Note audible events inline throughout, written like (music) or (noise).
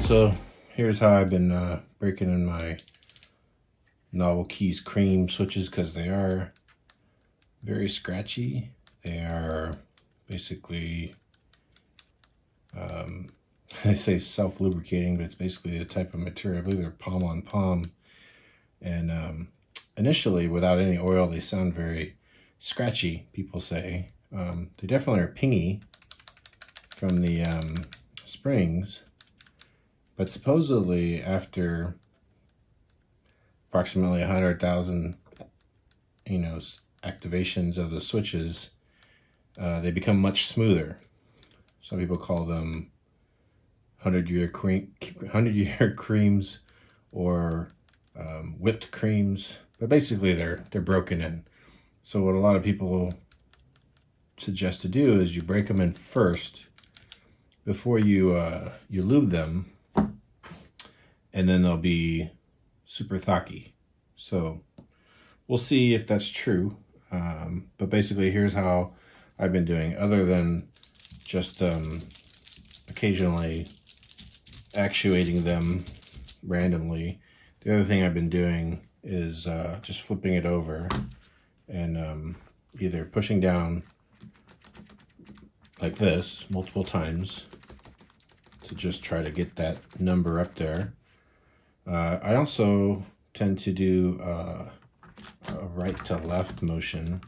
So here's how I've been uh, breaking in my Novel Keys cream switches because they are very scratchy. They are basically, um, (laughs) say self-lubricating, but it's basically a type of material. I believe they're POM on POM. And um, initially, without any oil, they sound very scratchy, people say. Um, they definitely are pingy from the um, springs but supposedly, after approximately 100,000, you know, activations of the switches, uh, they become much smoother. Some people call them 100 year cream, 100 year (laughs) creams or um, whipped creams, but basically they're they're broken in. So what a lot of people suggest to do is you break them in first before you uh, you lube them and then they'll be super thocky. So we'll see if that's true. Um, but basically, here's how I've been doing, other than just um, occasionally actuating them randomly. The other thing I've been doing is uh, just flipping it over and um, either pushing down like this multiple times to just try to get that number up there uh, I also tend to do uh, a right to left motion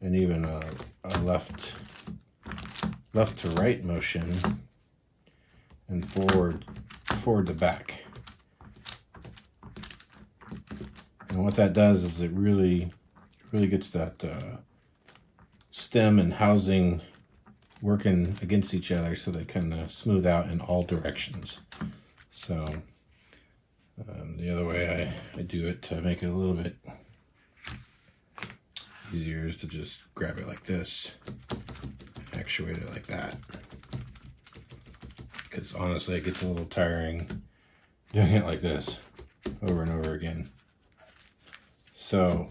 and even a, a left left to right motion and forward forward to back. And what that does is it really really gets that uh, stem and housing working against each other so they kind of smooth out in all directions. So um, the other way I, I do it to make it a little bit easier is to just grab it like this, actuate it like that. Because honestly, it gets a little tiring doing it like this over and over again. So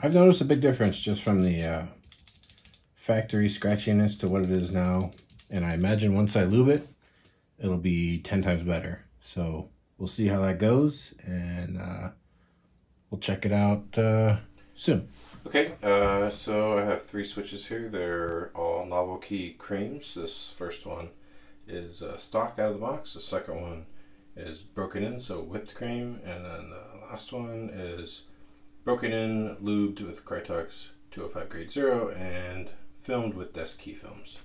I've noticed a big difference just from the uh, factory scratchiness to what it is now. And I imagine once I lube it, it'll be 10 times better. So we'll see how that goes and uh, we'll check it out uh, soon. Okay, uh, so I have three switches here. They're all Novel Key creams. This first one is uh, stock out of the box. The second one is broken in, so whipped cream. And then the last one is broken in, lubed with Krytox 205 grade 0 and filmed with Deskeys films.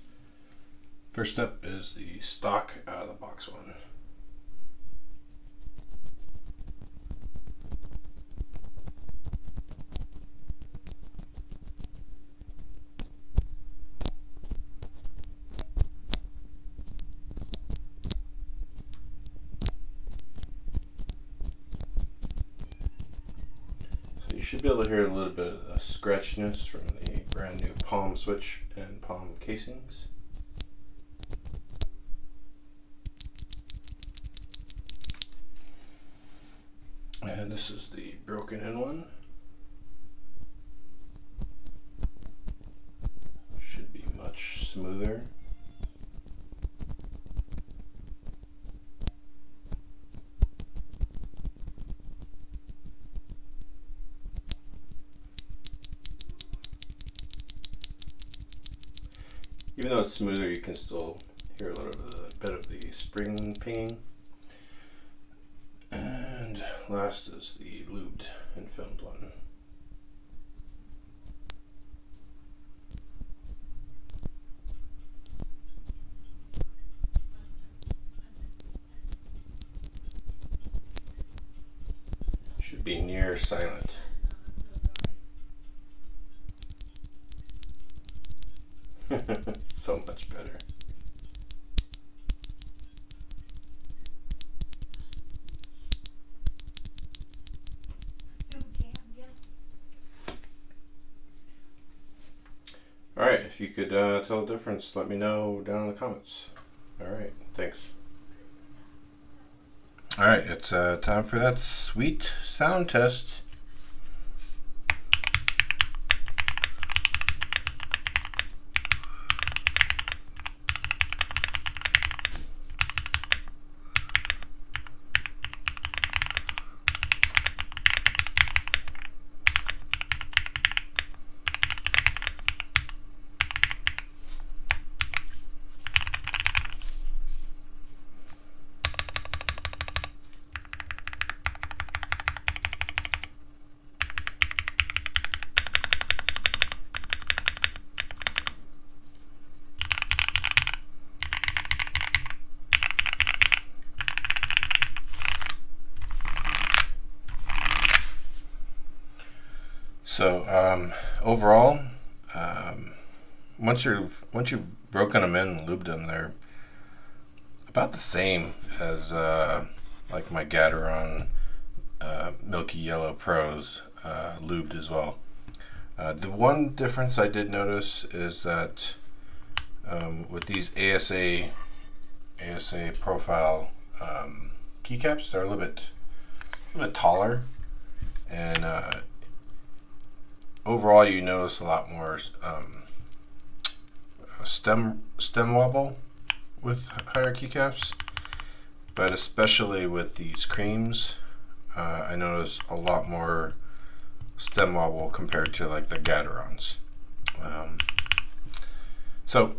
First up is the stock out of the box one. You should be able to hear a little bit of the scratchiness from the brand new POM switch and POM casings. And this is the broken in one. Should be much smoother. Even though it's smoother, you can still hear a little bit of the spring pinging. And last is the lubed and filmed one. Should be near silent. So much better. All right, if you could uh, tell the difference, let me know down in the comments. All right, thanks. All right, it's uh, time for that sweet sound test. So um, overall, um, once you've once you've broken them in and lubed them, they're about the same as uh, like my Gateron uh, Milky Yellow Pros uh, lubed as well. Uh, the one difference I did notice is that um, with these ASA ASA profile um, keycaps, they're a little bit a little bit taller, and uh, overall you notice a lot more um, stem stem wobble with higher keycaps, but especially with these creams, uh, I notice a lot more stem wobble compared to like the Gaterons. Um, so,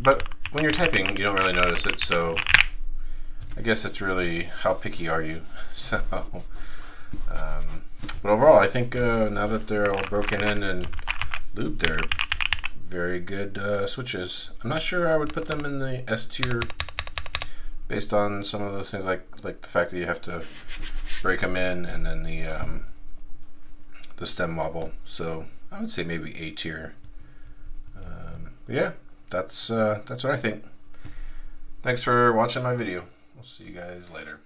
but when you're typing, you don't really notice it. So, I guess it's really how picky are you. (laughs) so, um, but overall, I think uh, now that they're all broken in and lubed, they're very good uh, switches. I'm not sure I would put them in the S tier based on some of those things like like the fact that you have to break them in and then the um, the stem wobble. So I would say maybe A tier. Um, yeah, that's uh, that's what I think. Thanks for watching my video. We'll see you guys later.